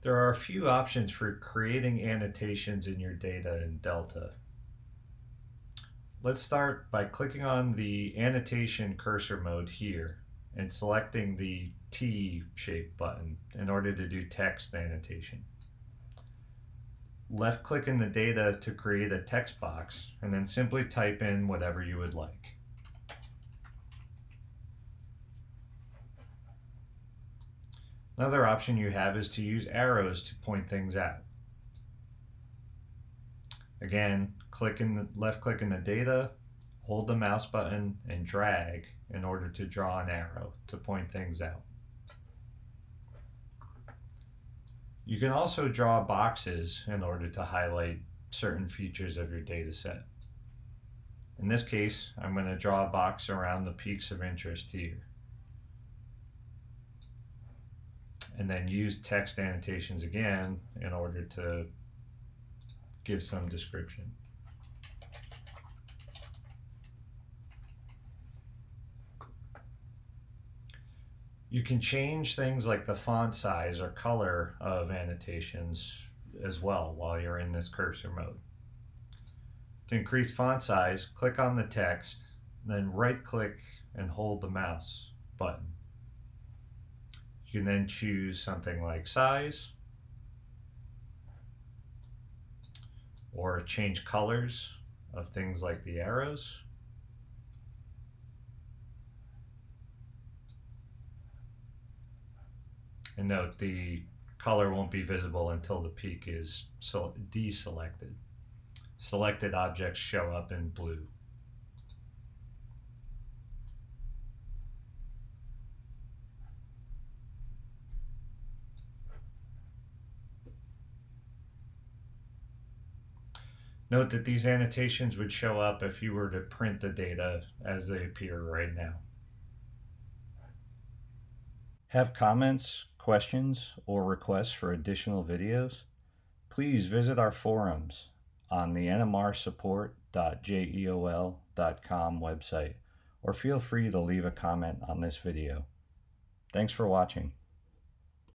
There are a few options for creating annotations in your data in Delta. Let's start by clicking on the annotation cursor mode here and selecting the T shape button in order to do text annotation. Left click in the data to create a text box and then simply type in whatever you would like. Another option you have is to use arrows to point things out. Again, click in the left click in the data, hold the mouse button and drag in order to draw an arrow to point things out. You can also draw boxes in order to highlight certain features of your data set. In this case, I'm going to draw a box around the peaks of interest here. And then use text annotations again in order to give some description. You can change things like the font size or color of annotations as well while you're in this cursor mode. To increase font size, click on the text, then right click and hold the mouse button. You can then choose something like size or change colors of things like the arrows. And note the color won't be visible until the peak is so deselected. Selected objects show up in blue. Note that these annotations would show up if you were to print the data as they appear right now. Have comments, questions, or requests for additional videos? Please visit our forums on the nmrsupport.jeol.com website or feel free to leave a comment on this video. Thanks for watching.